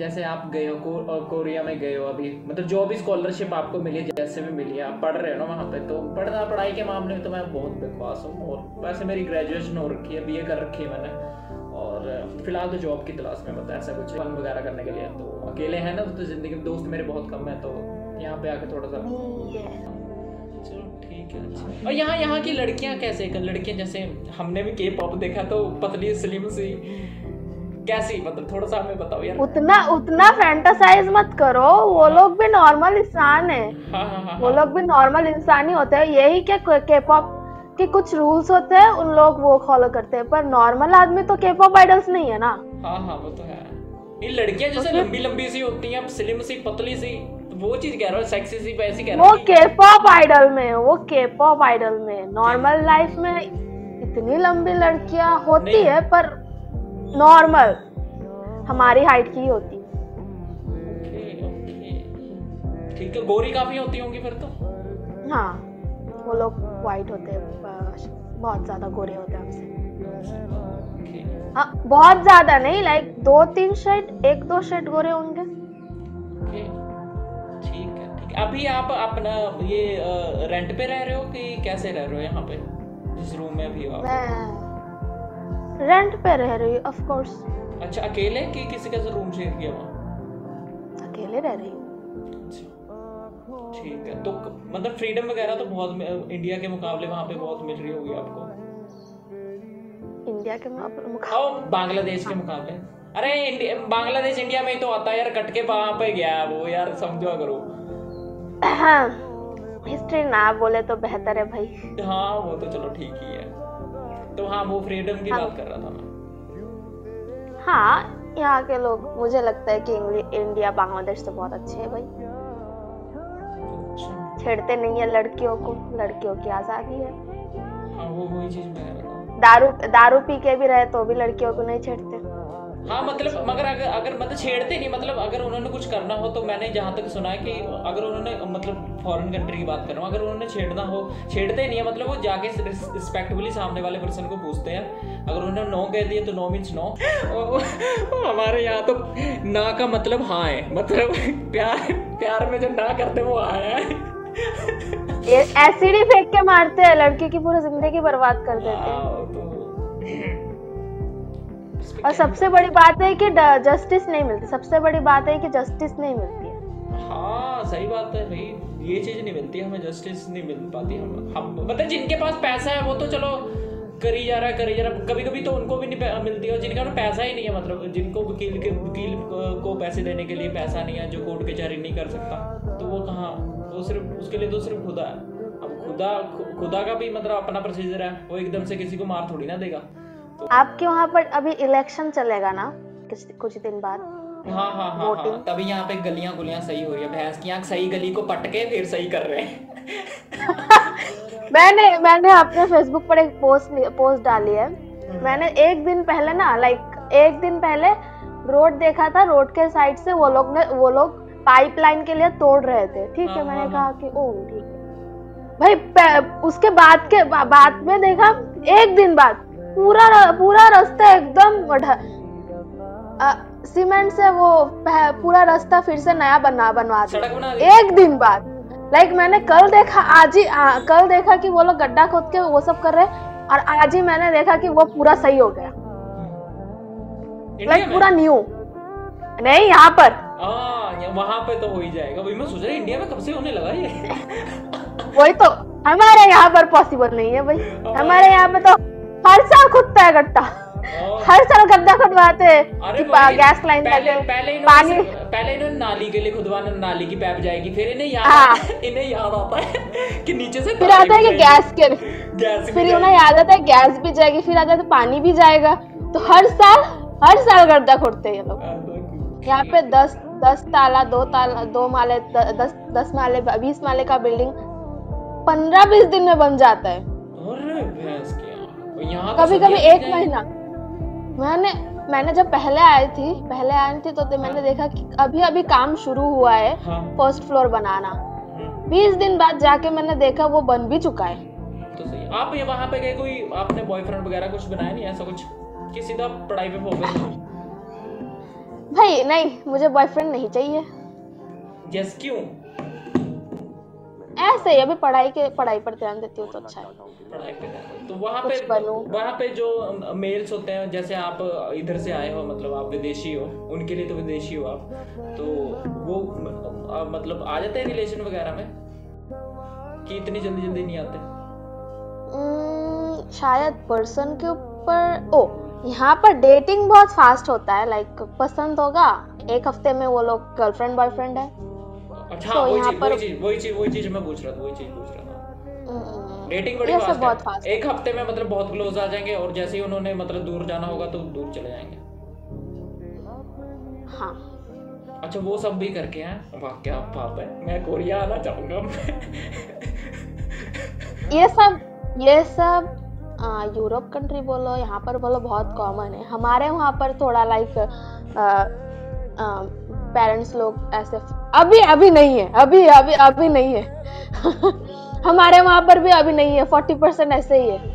जैसे आप गए हो को, कोरिया में गए हो अभी मतलब जो भी स्कॉलरशिप आपको मिली है जैसे भी मिली है आप पढ़ रहे हो ना वहाँ पे तो पढ़ना पढ़ाई के मामले में तो मैं बहुत बकवास हूँ और वैसे मेरी ग्रेजुएशन हो रखी है बीए कर रखी है मैंने और फ़िलहाल तो जॉब की तलाश में बता ऐसा कुछ फन वगैरह करने के लिए तो अकेले हैं ना तो ज़िंदगी में दोस्त मेरे बहुत कम है तो यहाँ पे आके थोड़ा सा चलो ठीक है अच्छा। और यहाँ यहाँ की लड़कियाँ कैसे लड़कियाँ जैसे हमने भी के पॉप देखा तो पतली स्लिम सी कैसी मतलब थोड़ा सा हमें बताओ यार। उतना उतना फैंटासाइज मत करो। वो लोग भी नॉर्मल इंसान है। हाँ हाँ हाँ वो लोग भी नॉर्मल इंसान ही होते हैं। यही क्या के पॉप के कुछ रूल्स होते हैं उन लोग वो फॉलो करते हैं। पर नॉर्मल आदमी तो के पॉप आइडल्स नहीं है ना। हाँ हाँ वो तो है। ये लड़कियाँ जैसे लंबी लंबी सी होती हैं स्लिम सी पतली सी वो चीज़ कह रहा हूँ सेक्सी सी वैसी कह रहा वो हूँ कि- के पॉप आइडल में वो के पॉप आइडल में नॉर्मल लाइफ में इतनी लंबी लड़कियाँ होती है पर नॉर्मल हमारी हाइट की होती है। ठीक है गोरी काफ़ी होती होंगी फिर तो। हाँ वो लोग वाइट होते हैं बहुत ज़्यादा गोरे होते हैं हमसे। हाँ बहुत ज़्यादा नहीं लाइक दो तीन शेड एक दो शेड गोरे होंगे। ठीक है ठीक है। अभी आप अपना ये रेंट पे रह रहे हो कि कैसे रह रहे हो यहाँ पे? जिस रूम में अभी आप? मैं रेंट पे रह रही हूँ ऑफ़ कोर्स अच्छा अकेले कि किसी का रूम शेयर किया हुआ? अकेले रह रही हूँ। अच्छा ठीक है। तो मतलब फ्रीडम वगैरह तो बहुत इंडिया के मुकाबले वहाँ पे बहुत मिल रही होगी आपको? इंडिया के मुकाबले बांग्लादेश के मुकाबले? अरे बांग्लादेश इंडिया में ही तो आता है यार कट के वहाँ पे गया वो यार समझो करो हिस्ट्री ना बोले तो बेहतर है भाई। हाँ वो तो चलो ठीक ही है। तो हाँ वो फ्रीडम की बात कर रहा था मैं। हाँ यहाँ के लोग मुझे लगता है कि इंडिया बांग्लादेश से बहुत अच्छे है भाई। अच्छा। छेड़ते नहीं है लड़कियों को लड़कियों की आज़ादी है। हाँ वो वही चीज़ मैं दारू दारू पी के भी रहे तो भी लड़कियों को नहीं छेड़ते। हाँ मतलब मगर अगर अगर मतलब छेड़ते नहीं मतलब अगर उन्होंने कुछ करना हो तो मैंने जहाँ तक सुना है कि अगर उन्होंने मतलब फॉरेन कंट्री की बात कर रहा हूँ अगर उन्होंने छेड़ना हो छेड़ते नहीं है मतलब वो जाके रिस्पेक्टफुली सामने वाले पर्सन को पूछते हैं। अगर उन्होंने नो कह दिया तो नो मीन्स नो हमारे यहाँ तो ना का मतलब हाँ है मतलब प्यार प्यार में जो ना करते वो हाँ है। एसिड ही फेंक के मारते हैं लड़की की पूरी ज़िंदगी बर्बाद कर देते हैं। और सबसे बड़ी बात है कि जस्टिस नहीं मिलती। सबसे बड़ी बात है कि जस्टिस नहीं मिलती है। हाँ सही बात है भाई। ये चीज़ नहीं मिलती हमें जस्टिस नहीं मिल पाती। हम हम मतलब जिनके पास पैसा है वो तो चलो करी जा रहा है करी जा रहा है। कभी कभी तो उनको भी नहीं मिलती और जिनका ना पैसा ही नहीं है मतलब जिनको वकील के वकील को पैसे देने के लिए पैसा नहीं है जो कोर्ट कचहरी नहीं कर सकता तो वो कहाँ? वो सिर्फ़ उसके लिए तो सिर्फ़ खुदा है। अब खुदा खुदा का भी मतलब अपना प्रोसीजर है। वो एकदम से किसी को मार थोड़ी ना देगा। तो आपके वहाँ पर अभी इलेक्शन चलेगा ना? कुछ कुछ दिन बाद। हाँ हाँ हाँ हाँ। तभी यहाँ पे गलियाँ गुलियाँ सही हो रही है भैंस की आँख सही गली को पट के फिर सही कर रहे हैं। मैंने मैंने अपने फेसबुक पर एक पोस्ट पोस्ट डाली है। मैंने एक दिन पहले ना लाइक एक दिन पहले रोड देखा था रोड के साइड से वो लोग ने वो लोग पाइपलाइन के लिए तोड़ रहे थे। ठीक है हाँ, मैंने हाँ, कहा कि ओ ठीक है। भाई उसके बाद के बाद में देखा एक दिन बाद पूरा पूरा रास्ता एकदम सीमेंट से वो पूरा रास्ता फिर से नया बना बनवा दिया। एक दिन बाद। लाइक मैंने कल देखा आज ही कल देखा कि वो लोग गड्ढा खोद के वो सब कर रहे और आज ही मैंने देखा कि वो पूरा सही हो गया। लाइक पूरा न्यू नहीं यहाँ पर। वहाँ पे तो हो ही जाएगा। वही मैं सोच रहा इंडिया में कब से होने लगा ये? वही तो हमारे यहाँ पर पॉसिबल नहीं है भाई। हमारे यहाँ पे तो हर साल खुदता है गड्ढा हर साल गड्ढा खुदवाते। हैं गैस लाइन पहले पहले पानी पहले इन्होंने नाली के लिए खुदवाना नाली की पैप जाएगी फिर इन्हें याद हाँ। इन्हें याद आता है कि नीचे से फिर आता है कि गैस के गैस फिर उन्हें याद आता है गैस भी जाएगी फिर आता है तो पानी भी जाएगा। तो हर साल हर साल गड्ढा खोदते हैं ये लोग। यहाँ पे दस दस ताला दो ताला दो माले द- दस दस माले बीस माले का बिल्डिंग पंद्रह बीस दिन में बन जाता है। यहाँ तो कभी कभी एक महीना। मैंने मैंने जब पहले आई थी पहले आई थी तो, तो मैंने देखा कि अभी अभी काम शुरू हुआ है हाँ। फ़र्स्ट फ्लोर बनाना। हम्म, बीस दिन बाद जाके मैंने देखा वो बन भी चुका है। तो सही आप ये वहाँ पे गए कोई आपने बॉयफ्रेंड वगैरह कुछ बनाया नहीं? ऐसा कुछ? कि सीधा पढ़ाई पे फोकस भाई नहीं मुझे बॉयफ्रेंड नहीं चाहिए। जस क्यों? ऐसे ही अभी पढ़ाई के पढ़ाई पर ध्यान देती हूँ तो अच्छा है। पढ़ाई पे ध्यान। तो वहाँ पे वहाँ पे जो मेल्स होते हैं जैसे आप इधर से आए हो मतलब आप विदेशी हो उनके लिए तो विदेशी हो आप। तो वो मतलब आ जाते हैं रिलेशन वगैरह में? कि इतनी जल्दी जल्दी नहीं आते? शायद पर्सन के ऊपर ओ यहाँ पर डेटिंग बहुत फास्ट होता है लाइक पसंद होगा एक हफ़्ते में वो लोग गर्लफ्रेंड बॉयफ्रेंड है। अच्छा तो वही चीज़ पर- वही चीज़ वही चीज़ वही चीज़ मैं पूछ रहा था वही चीज़ पूछ रहा था। डेटिंग बड़ी फास्ट बहुत है। फास्ट एक हफ़्ते में मतलब बहुत क्लोज आ जाएँगे और जैसे ही उन्होंने मतलब दूर जाना होगा तो दूर चले जाएँगे। हाँ। अच्छा वो सब भी करके हैं? वाह क्या बात है। मैं कोरिया आना चाहूँगा। ये सब ये सब यूरोप कंट्री बोलो यहाँ पर बोलो बहुत कॉमन है। हमारे वहाँ पर थोड़ा लाइक पेरेंट्स लोग ऐसे अभी अभी नहीं है अभी अभी अभी नहीं है। हमारे वहाँ पर भी अभी नहीं है फोर्टी परसेंट ऐसे ही है।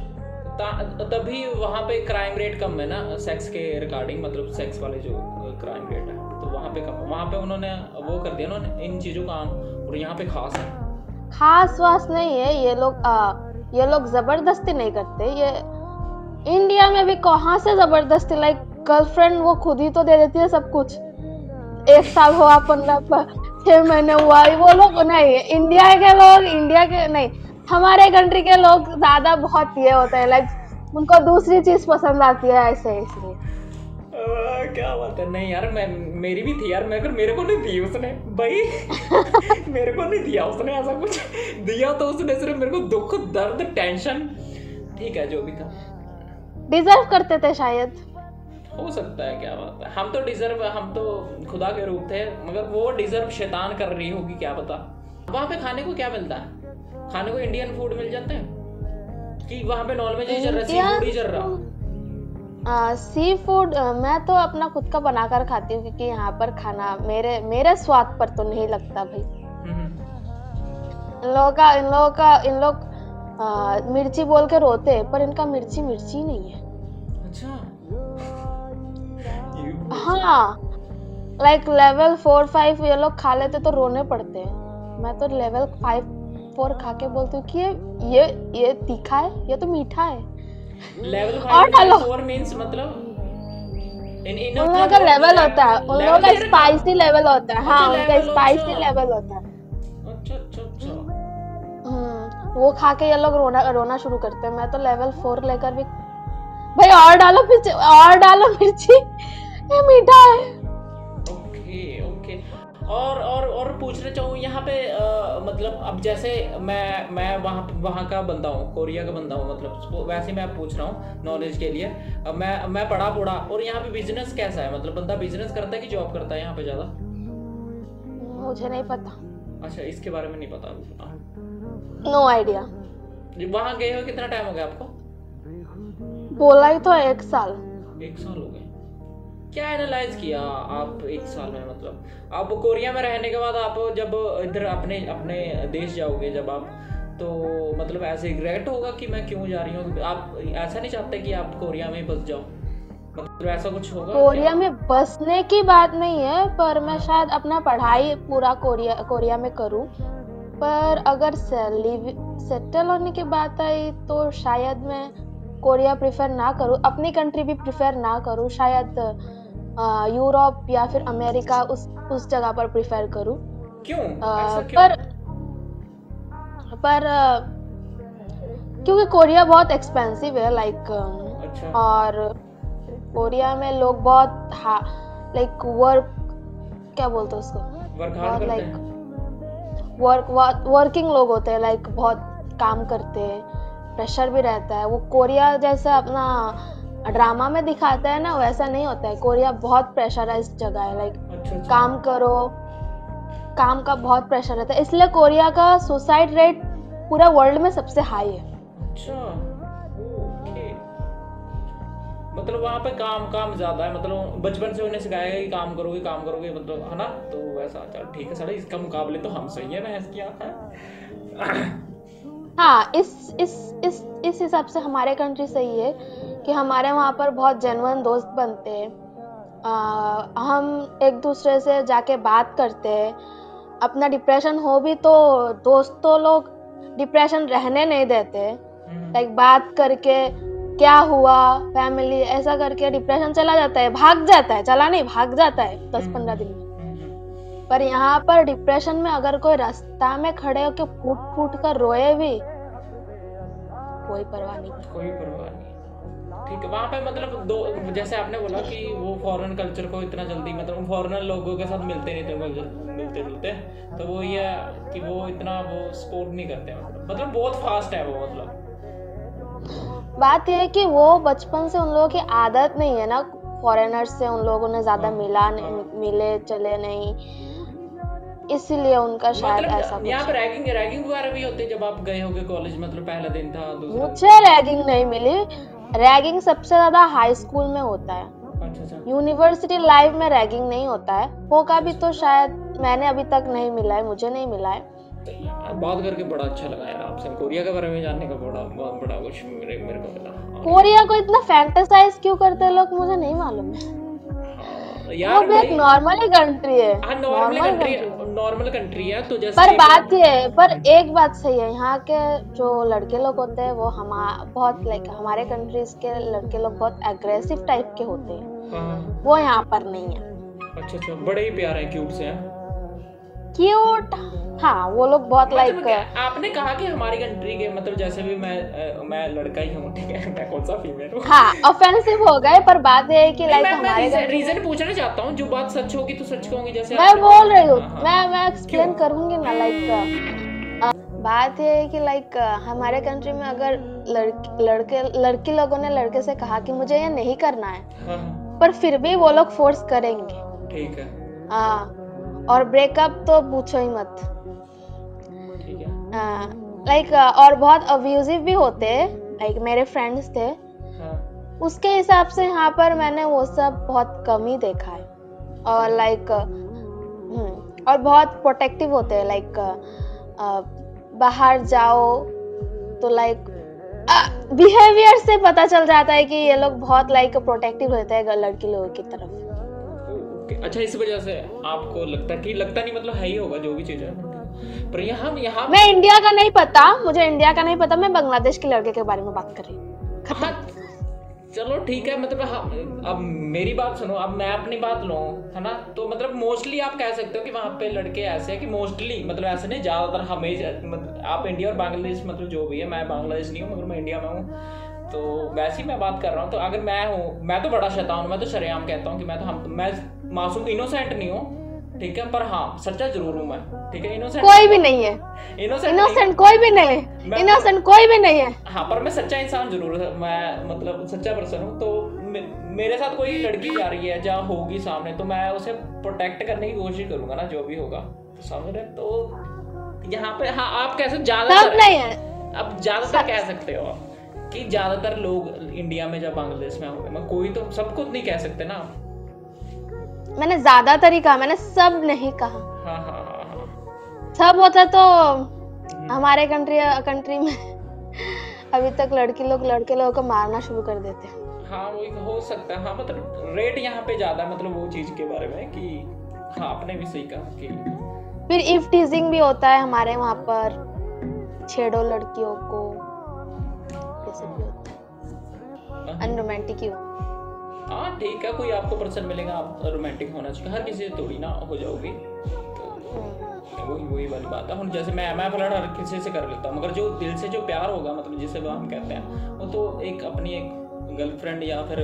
तभी वहाँ पे क्राइम रेट कम है ना सेक्स के रिगार्डिंग मतलब सेक्स वाले जो क्राइम रेट है तो वहाँ पे कम वहाँ पे उन्होंने वो कर दिया उन्होंने इन चीज़ों का आम और यहाँ पे खास है। खास वास नहीं है ये लोग ये लोग ज़बरदस्ती नहीं करते। ये इंडिया में भी कहाँ से ज़बरदस्ती लाइक गर्लफ्रेंड वो खुद ही तो दे देती है सब कुछ। एक साल हुआ पंद्रह छह महीने हुआ वो लोग नहीं इंडिया के लोग इंडिया के नहीं हमारे कंट्री के लोग ज़्यादा बहुत ये होते हैं लाइक उनको दूसरी चीज़ पसंद आती है ऐसे इसलिए। क्या बात है? नहीं यार मैं मेरी भी थी यार मगर मेरे को नहीं दी उसने भाई। मेरे को नहीं दिया उसने ऐसा कुछ। दिया तो उसने सिर्फ़ मेरे को दुख दर्द टेंशन ठीक है जो भी था। डिजर्व करते थे शायद। हो सकता है क्या बात है? हम तो डिजर्व हम तो खुदा के रूप थे मगर वो डिजर्व शैतान कर रही होगी क्या पता? वहाँ पे खाने को क्या मिलता है? खाने को इंडियन फ़ूड मिल जाते हैं? कि वहाँ पे नॉनवेज ही चल रहा सी फ़ूड ही चल रहा सी फ़ूड मैं तो अपना खुद का बनाकर खाती हूँ क्योंकि यहाँ पर खाना मेरे मेरे स्वाद पर तो नहीं लगता भाई। हम्म, इन लोगों का इन लोगों का इन लोग मिर्ची बोल के रोते हैं पर इनका मिर्ची मिर्ची नहीं है। हाँ। लाइक लेवल फोर फाइव ये लोग खा लेते तो रोने पड़ते हैं। मैं तो लेवल फाइव फोर खा के बोलती हूँ कि ये ये ये तीखा है ये तो मीठा है। लेवल और डालो। फोर मींस मतलब उन लोगों का लेवल होता है उन लोगों का स्पाइसी लेवल होता है। हाँ अच्छा, उनका स्पाइसी लेवल होता है। अच्छा अच्छा अच्छा। हम्म, वो खा के ये लोग रोना रोना शुरू करते हैं। मैं तो लेवल फोर लेकर भी भाई और डालो मिर्ची और डालो मिर्ची। ये मीठा है। Okay okay. और और और पूछना चाहूँ यहाँ पे अ, मतलब अब जैसे मैं मैं वहाँ वहाँ का बंदा हूँ कोरिया का बंदा हूँ मतलब वैसे मैं पूछ रहा हूँ नॉलेज के लिए। अब मैं मैं पढ़ा पढ़ा और यहाँ पे बिज़नेस कैसा है? मतलब बंदा बिज़नेस करता है कि जॉब करता है यहाँ पे ज़्यादा? मुझे नहीं पता। अच्छा इसके बारे में नहीं पता। नो आइडिया वहाँ गए हो कितना टाइम हो गया आपको? बोला ही तो एक साल। एक साल हो गए। क्या एनालाइज किया आप एक साल में मतलब? आप कोरिया में रहने के बाद आप जब इधर अपने अपने देश जाओगे जब आप तो मतलब ऐसे रिग्रेट होगा कि मैं क्यों जा रही हूँ? आप ऐसा नहीं चाहते कि आप कोरिया में बस जाओ? मतलब ऐसा कुछ होगा कोरिया में बसने की बात नहीं है, पर मैं शायद अपना पढ़ाई पूरा कोरिया कोरिया में करूँ। पर अगर सेटल होने की बात आई तो शायद मैं कोरिया प्रेफर ना करूँ, अपनी कंट्री भी प्रेफर ना करूँ, शायद यूरोप या फिर अमेरिका उस उस जगह पर प्रिफर करूँ। क्यों? क्यों? पर पर क्योंकि कोरिया बहुत एक्सपेंसिव है लाइक अच्छा। और कोरिया में लोग बहुत लाइक वर्क क्या बोलते हैं उसको? बहुत लाइक वर्क वर्किंग लोग होते हैं लाइक बहुत काम करते हैं प्रेशर भी रहता है। वो कोरिया जैसा अपना ड्रामा में दिखाता है ना वैसा नहीं होता है। कोरिया बहुत प्रेशराइज जगह है लाइक अच्छा अच्छा। काम करो काम का बहुत प्रेशर रहता है। इसलिए कोरिया का सुसाइड रेट पूरा वर्ल्ड में सबसे हाई है। अच्छा मतलब वहाँ पे काम काम ज़्यादा है मतलब बचपन से उन्हें सिखाया गया कि काम करोगे काम करोगे मतलब है ना? तो वैसा चल ठीक है साढ़े इसका मुकाबले तो हम सही है आँख है हाँ इस इस इस इस हिसाब से हमारे कंट्री सही है। कि हमारे वहाँ पर बहुत जेनवन दोस्त बनते हैं। हम एक दूसरे से जाके बात करते हैं। अपना डिप्रेशन हो भी तो दोस्तों लोग डिप्रेशन रहने नहीं देते। हम्म, लाइक बात करके क्या हुआ फैमिली ऐसा करके डिप्रेशन चला जाता है भाग जाता है चला नहीं भाग जाता है दस हम्म। पंद्रह दिन में। हम्म, पर यहाँ पर डिप्रेशन में अगर कोई रास्ता में खड़े होके फूट फूट कर रोए भी कोई परवाह नहीं। कोई परवाह नहीं। ठीक है वहाँ पे मतलब दो जैसे आपने बोला कि वो फॉरेन कल्चर को इतना जल्दी मतलब फॉरेनर लोगों के साथ मिलते नहीं थे मिल- मिलते जुलते। तो वो ये कि वो इतना वो सपोर्ट नहीं करते मतलब मतलब बहुत फास्ट है वो मतलब। बात यह है कि वो बचपन से उन लोगों की आदत नहीं है ना फॉरेनर्स से उन लोगों ने ज़्यादा हाँ, मिला नहीं मिले चले नहीं। इसीलिए उनका शायद मतलब कुछ। यहाँ पे रैगिंग रैगिंग वगैरह भी होती है जब आप गए होगे कॉलेज मतलब पहला दिन था दूसरा मुझे रैगिंग नहीं मिली। रैगिंग सबसे ज़्यादा हाई स्कूल में होता है। अच्छा अच्छा। यूनिवर्सिटी लाइफ में रैगिंग नहीं होता है। होगा भी तो शायद मैंने अभी तक नहीं मिला है मुझे नहीं मिला है। बात करके बड़ा अच्छा लगा यार आपसे। कोरिया के बारे में जानने का बड़ा बहुत बड़ा कुछ मेरे मेरे को मिला। कोरिया को इतना फैंटेसाइज क्यों करते हैं लोग मुझे नहीं मालूम। है हाँ, वो यार एक नॉर्मल ही कंट्री है। नॉर्मल कंट्री नॉर्मल कंट्री है तो जैसे पर बात ये है पर एक बात सही है यहाँ के जो लड़के लोग होते हैं वो हम बहुत लाइक हमारे कंट्रीज़ के लड़के लोग बहुत एग्रेसिव टाइप के होते हैं। हाँ। वो यहाँ पर नहीं है। अच्छा अच्छा बड़े ही प्यार है क्यूट से हैं। क्यूट हाँ वो लोग बहुत मतलब लाइक क्या- आपने कहा कि हमारी कंट्री के मतलब जैसे भी मैं मैं लड़का ही हूँ ठीक है? मैं कौन सा फीमेल हूँ? हाँ ऑफेंसिव हो गए पर बात ये है कि लाइक मैं मैं हमारे रीजन, रीजन पूछना चाहता हूँ जो बात सच होगी तो सच कहूँगी जैसे मैं बोल रही हूँ हाँ, हाँ। मैं मैं एक्सप्लेन करूँगी ना लाइक बात ये है कि लाइक हमारे कंट्री में अगर लड़की लड़के लड़की लोगों ने लड़के से कहा कि मुझे ये नहीं करना है हाँ हाँ। पर फिर भी वो लोग फोर्स करेंगे। ठीक है। हाँ। और ब्रेकअप तो पूछो ही मत। लाइक और बहुत अब्यूजिव भी होते हैं। लाइक मेरे फ्रेंड्स थे। हाँ। उसके हिसाब से यहाँ पर मैंने वो सब बहुत कम ही देखा है। और लाइक और बहुत प्रोटेक्टिव होते हैं। लाइक बाहर जाओ तो लाइक बिहेवियर से पता चल जाता है कि ये लोग बहुत लाइक प्रोटेक्टिव रहते हैं लड़की लोगों की तरफ़। ओके अच्छा इस वजह से आपको लगता कि लगता नहीं मतलब है ही होगा जो भी चीज़ है। पर यहाँ यहाँ मैं इंडिया का नहीं पता मुझे इंडिया का नहीं पता मैं बांग्लादेश के लड़के के बारे में बात कर रही हूँ। हाँ, चलो ठीक है मतलब हाँ, अब मेरी बात सुनो अब मैं अपनी बात लूँ है ना? तो मतलब मोस्टली आप कह सकते हो कि वहाँ पे लड़के ऐसे हैं कि मोस्टली मतलब ऐसे नहीं ज़्यादातर हमें मतलब आप इंडिया और बांग्लादेश मतलब जो भी है मैं बांग्लादेश नहीं हूँ मगर मैं इंडिया में हूँ। तो वैसे ही मैं बात कर रहा हूँ तो अगर मैं हूँ मैं तो बड़ा शैतान हूँ मैं तो शरेआम कहता हूँ कि मैं तो हम मैं मासूम इनोसेंट नहीं हूँ ठीक है पर हाँ सच्चा ज़रूर हूँ मैं ठीक है इनोसेंट कोई भी नहीं है। इनोसेंट इनोसेंट कोई भी नहीं है। इनोसेंट कोई भी नहीं है। हाँ पर मैं सच्चा इंसान ज़रूर मैं मतलब सच्चा पर्सन हूँ तो मे, मेरे साथ कोई लड़की जा रही है जहाँ होगी सामने तो मैं उसे प्रोटेक्ट करने की कोशिश करूँगा ना जो भी होगा। तो समझ रहे तो यहाँ पे हाँ आप कैसे ज़्यादातर नहीं है। अब ज़्यादातर कह सकते हो आप कि ज़्यादातर लोग इंडिया में जब बांग्लादेश में होंगे मैं कोई तो सबको नहीं कह सकते ना आप। मैंने ज़्यादातर ही कहा मैंने सब नहीं कहा। हाँ हाँ हाँ हाँ सब होता तो हमारे कंट्री कंट्री में अभी तक लड़की लोग लड़के लोगों को मारना शुरू कर देते हैं। हाँ वही हो सकता है। हाँ मतलब रेट यहाँ पे ज़्यादा मतलब वो चीज़ के बारे में कि हाँ आपने भी सही कहा कि फिर इफ़ टीजिंग भी होता है हमारे वहाँ पर छेड़ो लड़कियों को ये सब भी होता है। अनरोमांटिक ही हो। हाँ ठीक है कोई आपको पर्सन मिलेगा आप रोमांटिक होना चाहिए। हर किसी से थोड़ी ना हो जाओगी। तो वही वही वाली बात है। हम जैसे मैं मैं फ्लर्ट हर किसी से कर लेता हूँ मगर जो दिल से जो प्यार होगा मतलब जिसे हम कहते हैं वो तो एक अपनी एक गर्लफ्रेंड या फिर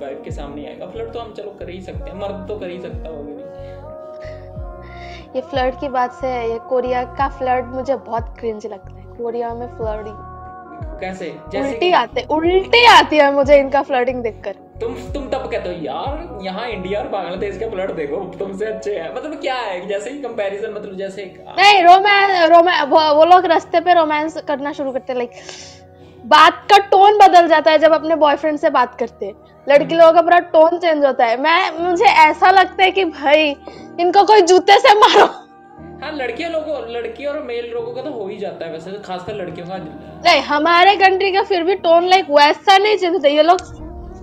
वाइफ के सामने आएगा। फ्लर्ट तो हम चलो कर ही सकते हैं मर्द तो कर ही सकता होगा नहीं ये फ्लर्ट की बात से ये कोरिया का फ्लर्ट मुझे बहुत क्रिंज लगता है। कोरिया में फ्लर्टिंग कैसे? जैसे उल्टी आते उल्टी आती है मुझे इनका फ्लर्टिंग देखकर। तुम तुम तब कहते हो यार यहाँ इंडिया और बांग्लादेश के फ्लर्ट देखो तुमसे अच्छे हैं। मतलब क्या है जैसे ही कंपैरिजन मतलब जैसे नहीं रोमांस रोमा वो, वो लोग रास्ते पे रोमांस करना शुरू करते लाइक बात का टोन बदल जाता है जब अपने बॉयफ्रेंड से बात करते हैं। लड़की लोगों का पूरा टोन चेंज होता है। मैं मुझे ऐसा लगता है कि भाई इनको कोई जूते से मारो। हाँ लड़कियों लोगों लड़की और मेल लोगों का तो हो ही जाता है वैसे तो खासकर लड़कियों का। नहीं हमारे कंट्री का फिर भी टोन लाइक वैसा नहीं चेंज होता। ये लोग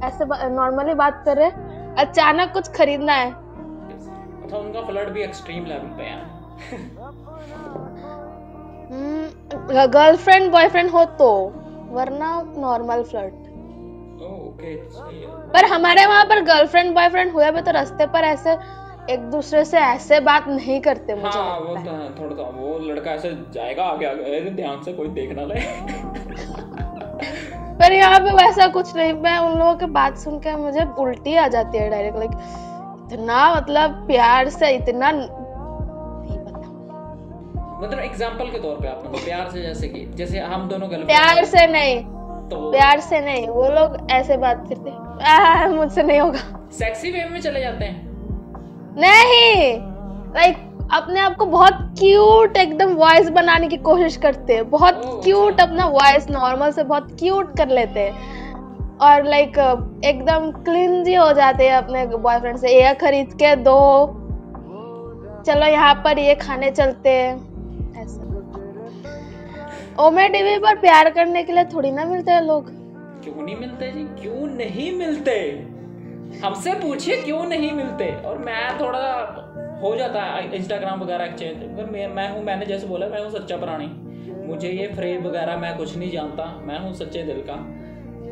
ऐसे नॉर्मली बात कर रहे हैं अचानक कुछ खरीदना है। अच्छा उनका फ्लर्ट भी एक्सट्रीम लेवल पे है। गर्लफ्रेंड बॉयफ्रेंड हो तो वरना नॉर्मल फ्लर्ट ओके पर हमारे वहाँ पर गर्लफ्रेंड बॉयफ्रेंड हुए भी तो रास्ते पर ऐसे एक दूसरे से ऐसे बात नहीं करते मुझे हाँ वो तो थोड़ा सा वो लड़का ऐसे जाएगा आगे आगे ध्यान से कोई देख ना ले। पर यहाँ पे वैसा कुछ नहीं मैं उन लोगों की बात सुन के मुझे उल्टी आ जाती है डायरेक्ट लाइक इतना मतलब प्यार से इतना मतलब एग्जांपल के तौर पे आप मतलब प्यार से जैसे कि जैसे हम दोनों गर्लफ्रेंड प्यार से नहीं तो प्यार से नहीं वो लोग ऐसे बात करते मुझसे नहीं होगा। सेक्सी वे में चले जाते हैं। नहीं लाइक अपने आप को बहुत क्यूट एकदम वॉइस बनाने की कोशिश करते हैं। बहुत क्यूट अच्छा। अपना वॉइस नॉर्मल से बहुत क्यूट कर लेते हैं। और लाइक एकदम क्लिनजी हो जाते हैं अपने बॉयफ्रेंड से। ये खरीद के दो। चलो यहाँ पर ये खाने चलते हैं। ऐसा। ओमे टीवी पर प्यार करने के लिए थोड़ी ना मिलते हैं लोग। क्यों नहीं मिलते जी? क्यों नहीं मिलते? हमसे पूछिए क्यों नहीं मिलते? और मैं थोड़ा हो जाता है इंस्टाग्राम वगैरह एक्सचेंज पर मैं मैं हूँ मैंने जैसे बोला मैं हूँ सच्चा प्राणी मुझे ये फ्रेम वगैरह मैं कुछ नहीं जानता मैं हूँ सच्चे दिल का।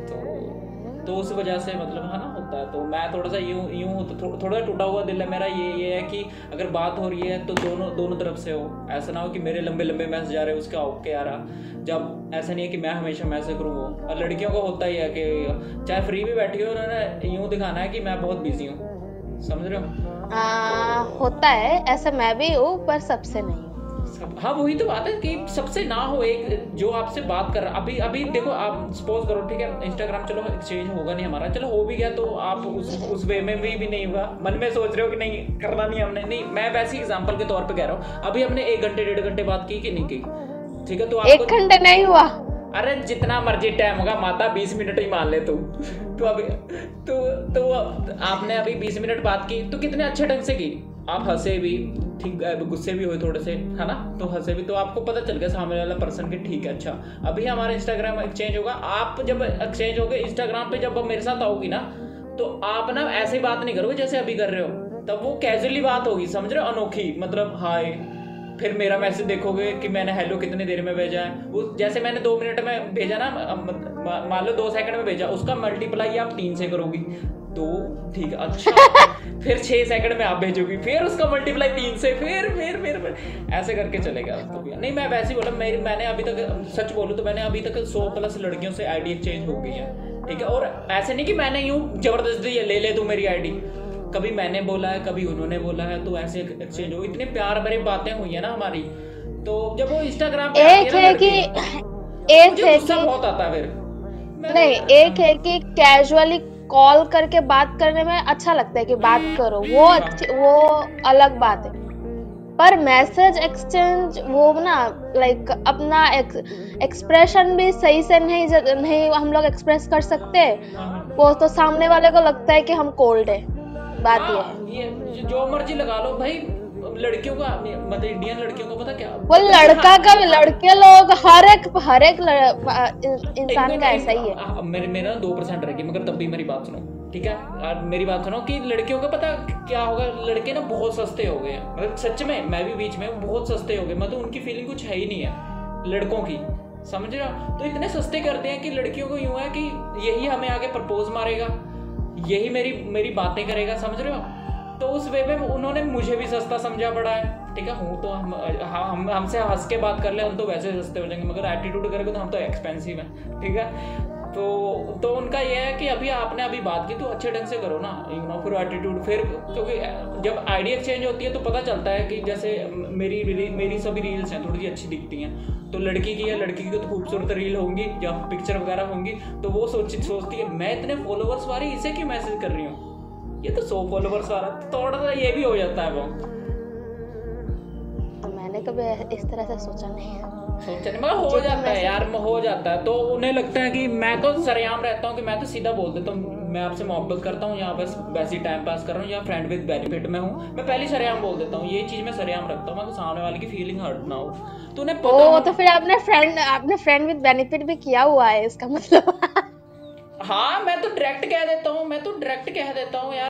तो तो उस वजह से मतलब है ना होता है। तो मैं थोड़ा सा यूँ यूँ थो, थोड़ा टूटा हुआ दिल है मेरा ये ये है कि अगर बात हो रही है तो दोनों दोनों तरफ़ से हो। ऐसा ना हो कि मेरे लंबे लंबे मैसेज आ रहे हैं उसका ओके आ रहा। जब ऐसा नहीं है कि मैं हमेशा मैसेज करूँ वो। और लड़कियों का होता ही है कि चाहे फ्री भी बैठी हो उन्होंने यूँ दिखाना है कि मैं बहुत बिज़ी हूँ। समझ रहे हो? आ, होता है ऐसा मैं भी हूँ पर सबसे नहीं सब हाँ वही तो बात है कि सबसे ना हो एक जो आपसे बात कर रहा अभी अभी देखो आप सपोज़ करो ठीक है इंस्टाग्राम चलो एक्सचेंज होगा नहीं हमारा चलो हो भी गया तो आप उस उस वे में भी, भी नहीं हुआ मन में सोच रहे हो कि नहीं करना नहीं हमने नहीं मैं वैसे एग्जांपल के तौर पे कह रहा हूँ अभी हमने एक घंटे डेढ़ घंटे बात की कि नहीं की? ठीक है तो एक घंटे नहीं हुआ। अरे जितना मर्ज़ी टाइम होगा, माता बीस मिनट ही मान ले तू। तो अभी तो तो आपने अभी बीस मिनट बात की तो कितने अच्छे ढंग से की? आप हंसे भी, ठीक गुस्से भी हुए थोड़े से, है ना? तो हंसे भी तो आपको पता चल गया सामने वाला पर्सन के ठीक है अच्छा। अभी हमारा इंस्टाग्राम एक्सचेंज होगा। आप जब एक्सचेंज होगे इंस्टाग्राम पे जब मेरे साथ आओगी ना तो आप ना ऐसी बात नहीं करोगे जैसे अभी कर रहे हो। तब वो कैजुअली बात होगी, समझ रहे हो? अनोखी मतलब हाय। फिर मेरा मैसेज देखोगे कि मैंने हेलो कितनी देर में भेजा है? वो जैसे मैंने दो मिनट में भेजा ना मान लो दो सेकंड में भेजा उसका मल्टीप्लाई आप तीन से करोगी। दो ठीक है अच्छा। फिर छह सेकंड में आप भेजोगी फिर उसका मल्टीप्लाई तीन से फिर फिर फिर, फिर। ऐसे करके चलेगा तो नहीं मैं वैसे ही बोला मेरी मैंने अभी तक सच बोलूँ तो मैंने अभी तक सौ प्लस लड़कियों से आईडी एक्सचेंज हो गई है ठीक है? और ऐसे नहीं कि मैंने यूँ ज़बरदस्ती ले ले तू मेरी आईडी कभी मैंने बोला है कभी उन्होंने बोला है तो ऐसे एक्सचेंज हो इतने प्यार भरी बातें हुई है ना हमारी। तो जब वो इंस्टाग्राम पे एक है कि एक है कि बहुत आता है फिर। नहीं एक है कि कैजुअली कॉल करके बात करने में अच्छा लगता है कि बात करो। वो अच्छी वो अलग बात है। पर मैसेज एक्सचेंज वो ना लाइक अपना एक्सप्रेशन भी सही से नहीं नहीं हम लोग एक्सप्रेस कर सकते। हाँ, वो तो सामने वाले को लगता है कि हम कोल्ड है। बात ये है हाँ, ये जो मर्ज़ी लगा लो भाई लड़कियों का मतलब इंडियन लड़कियों को पता क्या? वो लड़का का लड़के लोग हर एक हर एक इंसान का ऐसा ही है। है मेरे मेरा दो परसेंट रहेगी मगर तब भी मेरी बात सुनो ठीक है? और मेरी बात सुनो कि लड़कियों का पता क्या होगा? लड़के ना बहुत सस्ते हो गए मतलब सच में मैं भी बीच में बहुत सस्ते हो गए मतलब उनकी फीलिंग कुछ है ही नहीं है लड़कों की समझ रहे हो? तो इतने सस्ते करते हैं कि लड़कियों को यूँ है कि यही हमें आगे प्रपोज मारेगा। यही मेरी मेरी बातें करेगा, समझ रहे हो तो उस वे में उन्होंने मुझे भी सस्ता समझा पड़ा है। ठीक है, हूँ तो हम हम, हमसे हंस के बात कर ले, हम तो वैसे सस्ते हो जाएँगे, मगर एटीट्यूड करेंगे तो हम तो एक्सपेंसिव हैं। ठीक है? तो तो उनका ये है कि अभी आपने अभी बात की तो अच्छे ढंग से करो ना यू नो फिर एटीट्यूड फिर क्योंकि जब आइडिया चेंज होती है तो पता चलता है कि जैसे मेरी मेरी सभी रील्स हैं, थोड़ी सी अच्छी दिखती हैं। तो लड़की की या लड़की की तो खूबसूरत रील होंगी, या पिक्चर वगैरह होंगी तो वो सोच, सोचती है, मैं इतने फॉलोवर्स वाली, इसे क्यों मैसेज कर रही हूँ? ये तो सौ फॉलोवर्स वाला तो थोड़ा सा ये भी हो जाता है वो। मैंने कभी इस तरह से सोचा नहीं है। सोचा नहीं मगर हो जाता है यार हो जाता है। तो उन्हें लगता है कि मैं तो सरेआम रहता हूँ कि मैं तो सीधा बोल देता हूँ मैं आपसे मोहब्बत करता हूँ यहाँ बस वैसे ही टाइम पास कर रहा हूँ या फ्रेंड विद बेनिफिट में हूँ। मैं पहले सरेआम बोल देता हूँ ये चीज़ मैं सरेआम रखता हूँ मैं सामने वाले की फीलिंग हर्ट ना हो। तो उन्हें पता ओ तो फिर आपने फ्रेंड आपने फ्रेंड विद बेनिफिट भी किया हुआ है इसका मतलब। हाँ मैं तो डायरेक्ट कह देता हूँ मैं तो डायरेक्ट कह देता हूँ यार।